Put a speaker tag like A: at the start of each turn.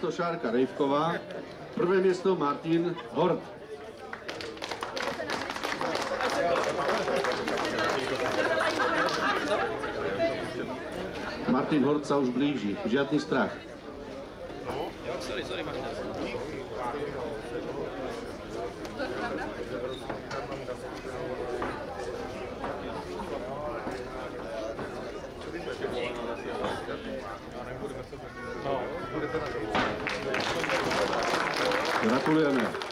A: město Šárka Rejvková, prvé město Martin Hort. Martin Hort sa už blíži, žiadny strach. Gratulujeme.